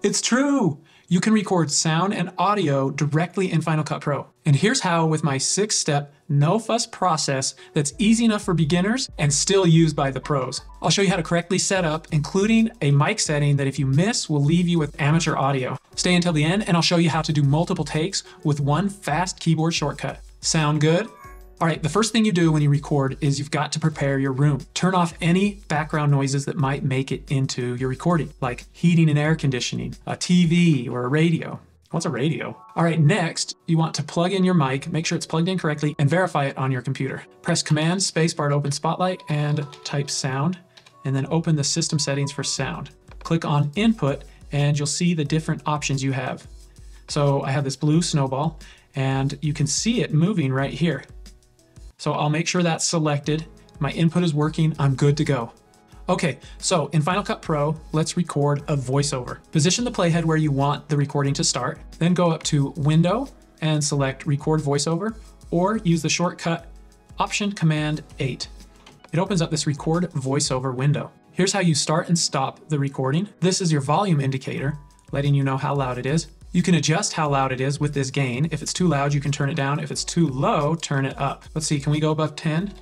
It's true! You can record sound and audio directly in Final Cut Pro. And here's how with my six step, no fuss process that's easy enough for beginners and still used by the pros. I'll show you how to correctly set up, including a mic setting that if you miss will leave you with amateur audio. Stay until the end and I'll show you how to do multiple takes with one fast keyboard shortcut. Sound good? All right, the first thing you do when you record is you've got to prepare your room. Turn off any background noises that might make it into your recording, like heating and air conditioning, a TV, or a radio. What's a radio? All right, next, you want to plug in your mic, make sure it's plugged in correctly, and verify it on your computer. Press Command Spacebar to open Spotlight and type sound, and then open the system settings for sound. Click on Input, and you'll see the different options you have. So I have this blue snowball, and you can see it moving right here. So I'll make sure that's selected. My input is working, I'm good to go. Okay, so in Final Cut Pro, let's record a voiceover. Position the playhead where you want the recording to start, then go up to Window and select Record Voiceover, or use the shortcut Option Command 8. It opens up this Record Voiceover window. Here's how you start and stop the recording. This is your volume indicator, letting you know how loud it is. You can adjust how loud it is with this gain. If it's too loud, you can turn it down. If it's too low, turn it up. Let's see, can we go above 10?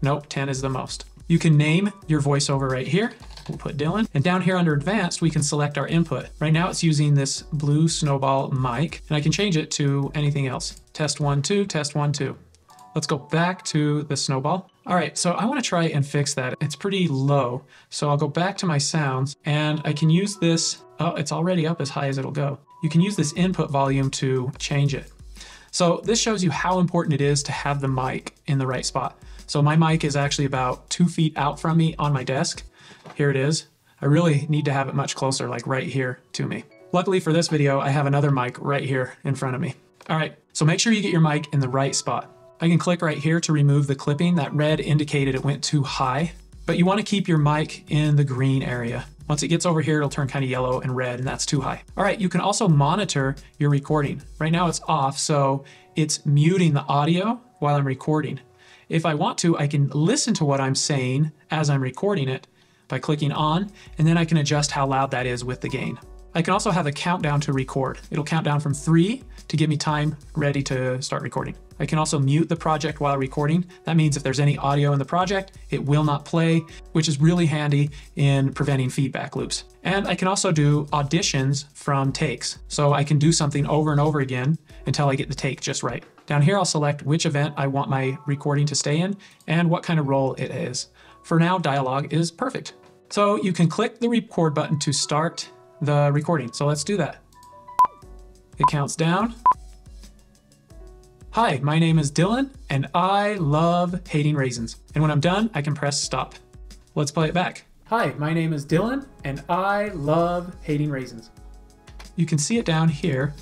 Nope, 10 is the most. You can name your voiceover right here. We'll put Dylan. And down here under advanced, we can select our input. Right now it's using this blue snowball mic, and I can change it to anything else. Test one, two, test one, two. Let's go back to the snowball. All right, so I wanna try and fix that. It's pretty low. So I'll go back to my sounds and I can use this, oh, it's already up as high as it'll go you can use this input volume to change it. So this shows you how important it is to have the mic in the right spot. So my mic is actually about two feet out from me on my desk. Here it is. I really need to have it much closer, like right here to me. Luckily for this video, I have another mic right here in front of me. All right, so make sure you get your mic in the right spot. I can click right here to remove the clipping. That red indicated it went too high, but you wanna keep your mic in the green area. Once it gets over here, it'll turn kind of yellow and red, and that's too high. All right, you can also monitor your recording. Right now it's off, so it's muting the audio while I'm recording. If I want to, I can listen to what I'm saying as I'm recording it by clicking on, and then I can adjust how loud that is with the gain. I can also have a countdown to record. It'll count down from three to give me time ready to start recording. I can also mute the project while recording. That means if there's any audio in the project, it will not play, which is really handy in preventing feedback loops. And I can also do auditions from takes. So I can do something over and over again until I get the take just right. Down here, I'll select which event I want my recording to stay in and what kind of role it is. For now, dialogue is perfect. So you can click the record button to start the recording. So let's do that. It counts down. Hi, my name is Dylan, and I love hating raisins. And when I'm done, I can press stop. Let's play it back. Hi, my name is Dylan, and I love hating raisins. You can see it down here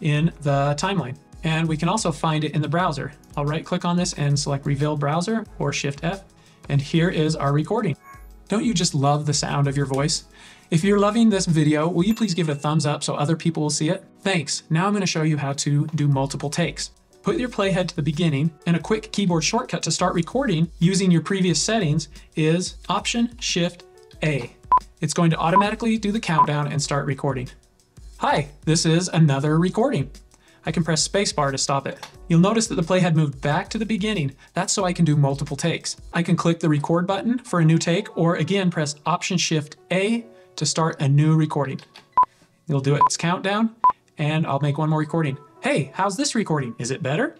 in the timeline. And we can also find it in the browser. I'll right click on this and select reveal browser or shift F. And here is our recording. Don't you just love the sound of your voice? If you're loving this video, will you please give it a thumbs up so other people will see it? Thanks. Now I'm going to show you how to do multiple takes. Put your playhead to the beginning, and a quick keyboard shortcut to start recording using your previous settings is Option Shift A. It's going to automatically do the countdown and start recording. Hi, this is another recording. I can press spacebar to stop it. You'll notice that the playhead moved back to the beginning. That's so I can do multiple takes. I can click the record button for a new take, or again, press Option Shift A to start a new recording. You'll do its countdown, and I'll make one more recording. Hey, how's this recording? Is it better?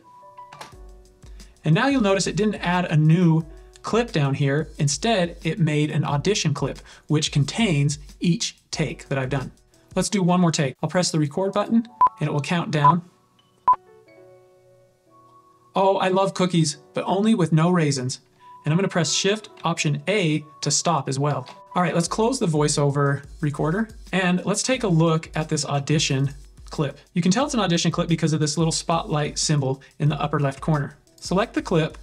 And now you'll notice it didn't add a new clip down here. Instead, it made an audition clip, which contains each take that I've done. Let's do one more take. I'll press the record button, and it will count down. Oh, I love cookies, but only with no raisins. And I'm gonna press Shift Option A to stop as well. All right, let's close the voiceover recorder and let's take a look at this audition clip. You can tell it's an audition clip because of this little spotlight symbol in the upper left corner. Select the clip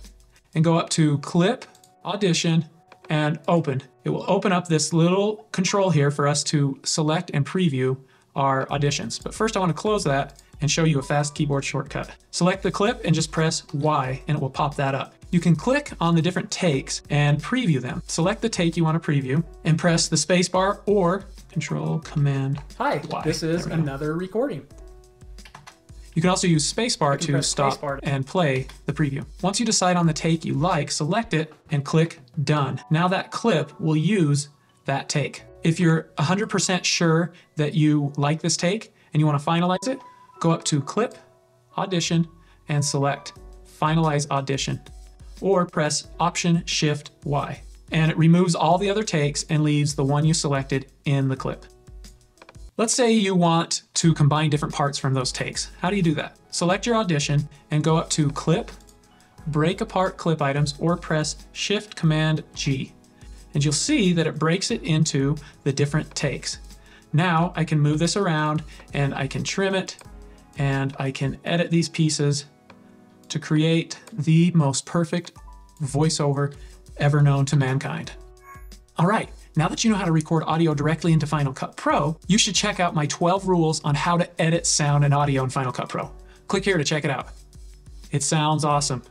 and go up to Clip, Audition, and Open. It will open up this little control here for us to select and preview our auditions. But first I wanna close that and show you a fast keyboard shortcut. Select the clip and just press Y and it will pop that up. You can click on the different takes and preview them. Select the take you want to preview and press the spacebar or Control Command. Hi, Y. this is another recording. You can also use spacebar to stop spacebar. and play the preview. Once you decide on the take you like, select it and click Done. Now that clip will use that take. If you're 100% sure that you like this take and you want to finalize it, go up to Clip, Audition, and select Finalize Audition. Or press Option Shift Y. And it removes all the other takes and leaves the one you selected in the clip. Let's say you want to combine different parts from those takes. How do you do that? Select your audition and go up to Clip, Break Apart Clip Items, or press Shift Command G. And you'll see that it breaks it into the different takes. Now I can move this around and I can trim it and I can edit these pieces to create the most perfect voiceover ever known to mankind. All right, now that you know how to record audio directly into Final Cut Pro, you should check out my 12 rules on how to edit sound and audio in Final Cut Pro. Click here to check it out. It sounds awesome.